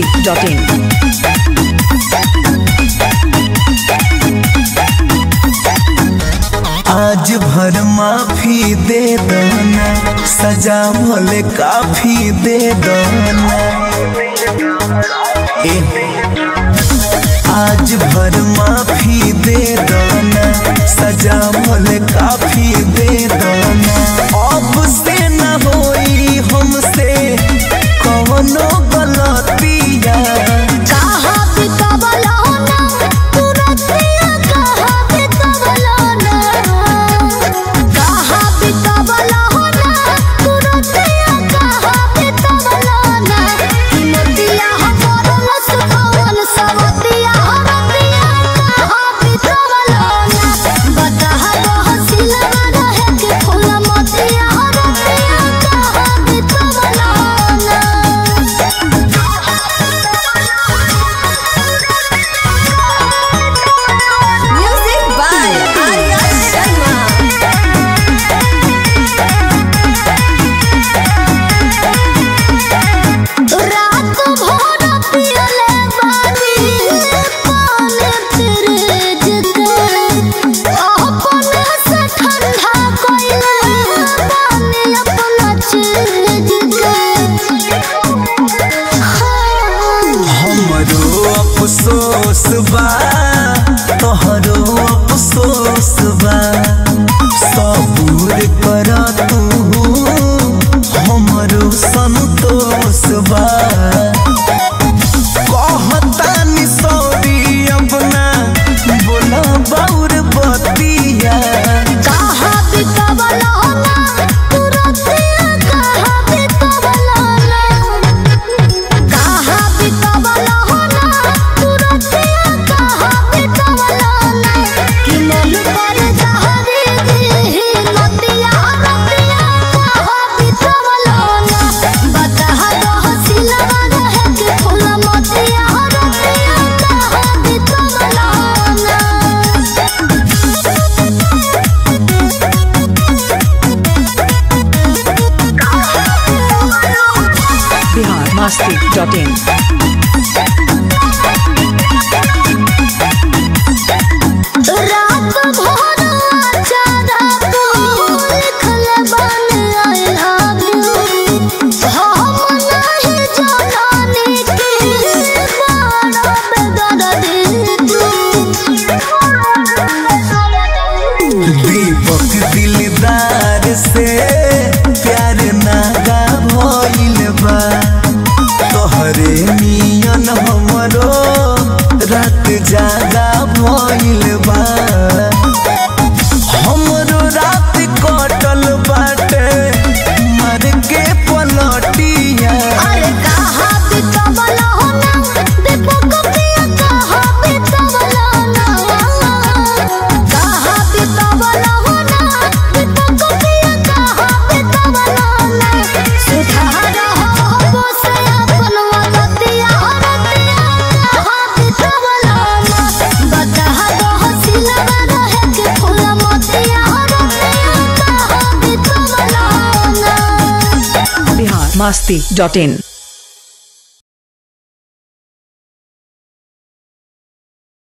भारती आज भर माफ़ी दे दो ना सजा भले काफ़ी दे दो दना आज भर माफ़ी दे दो ना सजा भले काफ़ी दे eu Talking. दा भइल बा masty.in